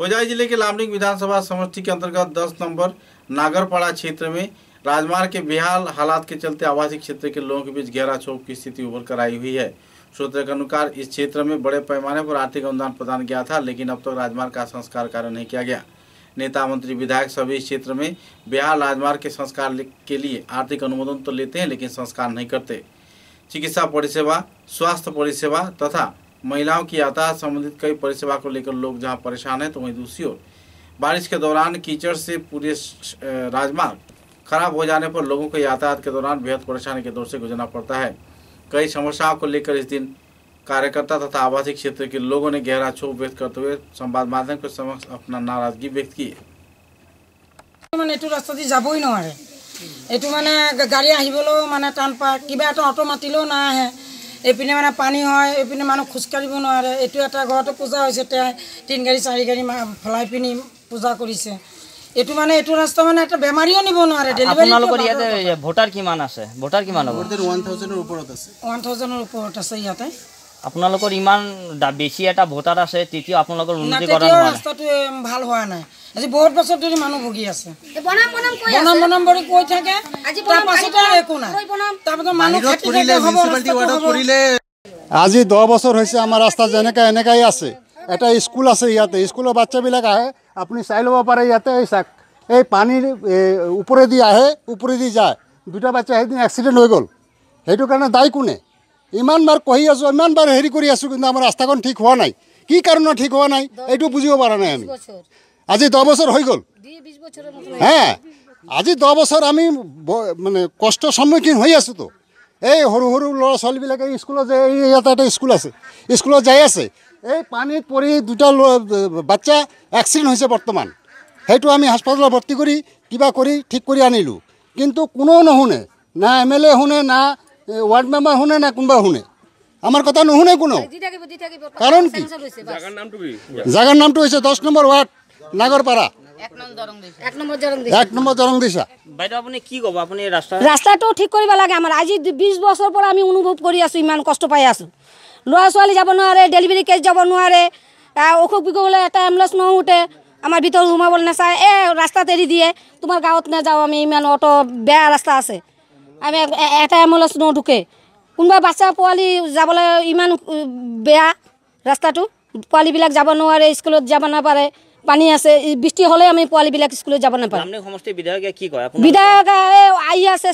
होजाई ज़िले के लामडिंग विधानसभा समष्टि के अंतर्गत 10 नंबर नागरपाड़ा क्षेत्र में राजमार्ग के बेहाल हालात के चलते आवासीय क्षेत्र के लोगों के बीच गहरा क्षोभ की स्थिति उभर कर आई हुई है। सूत्र के अनुसार इस क्षेत्र में बड़े पैमाने पर आर्थिक अनुदान प्रदान किया था, लेकिन अब तक तो राजमार्ग का संस्कार कार्य नहीं किया गया। नेता, मंत्री, विधायक सभी क्षेत्र में बिहार राजमार्ग के संस्कार के लिए आर्थिक अनुमोदन तो लेते हैं, लेकिन संस्कार नहीं करते। चिकित्सा परिसेवा, स्वास्थ्य परिसेवा तथा महिलाओं की यातायात संबंधित कई परिसेवा को लेकर लोग जहां परेशान हैं तो वहीं दूसरी ओर बारिश के दौरान कीचड़ से पूरे श- अ, राजमार्ग खराब हो जाने पर लोगों को यातायात के दौरान बेहद परेशानी के दौर से गुजरना पड़ता है कई समस्याओं को लेकर इस दिन कार्यकर्ता तथा आवासीय क्षेत्र के लोगों ने गहरा क्षोभ व्यक्त करते हुए संवाद माध्यम के समक्ष अपना नाराजगी व्यक्त की মানে এইটো ৰাস্তা দি যাবই নোৱাৰে এইটো মানে গা- গাড়ী আহিবলৈও মানে টান পায় কিবা এটা অটো মাতিলেও নাহে এইপিনে মানে পানী হয় এইপিনে মানুহ খোজকাঢ়িব নোৱাৰে। এইটো এটা ঘৰতে পূজা হৈছে তেওঁ তিনি গাড়ী চাৰি গাড়ী ফলাই পিনি পূজা কৰিছে। এইটো মানে এইটো ৰাস্তা মানে এটা বেমাৰীও নিব নোৱাৰে। আপোনালোকৰ ডেলিভাৰী ইয়াতে ভোটাৰ কিমান আছে? ভোটাৰ কিমান হ'ব? ওৱান থাউজেণ্ডৰ ওপৰত আছে। ইয়াতে। আপোনালোকৰ ইমান বেছি এটা ভোটাৰ আছে তেতিয়া আপোনালোকৰ উন্নতি কৰা ৰাস্তাটো ভাল হোৱা নাই। আজি বহুত বছৰ ধৰি মানুহ ভুগি আছে। বনাম বনাম কৈ বনাম বনাম বুলি কৈ থাকে। একো নাই। তাৰপাছত মানুহ। আজি দহ বছৰ হৈছে আমাৰ ৰাস্তা যেনেকৈ এনেকাই আছে। এটা স্কুল আছে ইয়াতে স্কুলৰ বাচ্চাবিলাক আহে আপুনি চাই ল'ব পাৰে ইয়াতে এই চাক এই পানীৰ ওপৰেদি আহে ওপৰেদি যায়। দুটা বাচ্চা সেইদিন এক্সিডেণ্ট হৈ গ'ল। সেইটো কাৰণে দায় কোনে? ইমানবাৰ কহি আছোঁ ইমানবাৰ হেৰি কৰি আছোঁ কিন্তু আমাৰ ৰাস্তাখন ঠিক হোৱা নাই। কি কাৰণত ঠিক হোৱা নাই এইটো বুজিব পৰা নাই আমি। আজি দহ বছৰ হৈ গ'ল। হে আজি দহ বছৰ আমি মানে কষ্টৰ সন্মুখীন হৈ আছোঁতো। এই সৰু সৰু ল'ৰা ছোৱালীবিলাকে স্কুলত যে এই ইয়াতে এটা স্কুল আছে স্কুলত যাই আছে। এই পানীত পৰি দুটা বাচ্চা এক্সিডেণ্ট হৈছে বৰ্তমান। সেইটো আমি হাস্পাতালত ভৰ্তি কৰি কিবা কৰি ঠিক কৰি আনিলোঁ। কিন্তু কোনেও নুশুনে না এম এল এ শুনে না ৱাৰ্ড মেম্বাৰ শুনে না কোনোবা শুনে। আমাৰ কথা নুশুনে থাকিব কাৰণ কি। জাগাৰ নামটো হৈছে দহ নম্বৰ ৱাৰ্ড। নাগৰপাৰা এক নম্বৰ দৰং দিছা আপুনি এই ৰাস্তা ৰাস্তাটো ঠিক কৰিব লাগে আমাৰ। আজি বিছ বছৰৰ পৰা আমি অনুভৱ কৰি আছোঁ ইমান কষ্ট পাই আছোঁ। ল'ৰা ছোৱালী যাব নোৱাৰে ডেলিভাৰী কেছ যাব নোৱাৰে। অসুখ বিসুখ হ'লে এটা এম্বুলেঞ্চ নুঠে আমাৰ ভিতৰত সোমাবলৈ নাচায়। এই ৰাস্তাত এৰি দিয়ে। তোমাৰ গাঁৱত নাযাওঁ আমি ইমান অটো বেয়া ৰাস্তা আছে। আমি এ- এ- এটা এম্বুলেঞ্চ নুঠুকে। কোনোবা বাচ্চা পোৱালি যাবলৈ ইমান বেয়া ৰাস্তাটো। পোৱালিবিলাক যাব নোৱাৰে স্কুলত যাব নাপাৰে। পানী আছে ই বৃষ্টি হ'লে আমি পোৱালিবিলাক স্কুলত যাব নাপাৰে ৰামদেৱ সমষ্টিৰ বিধায়কে কি কয়? আপোনাৰ বিধায়ক আহি আছে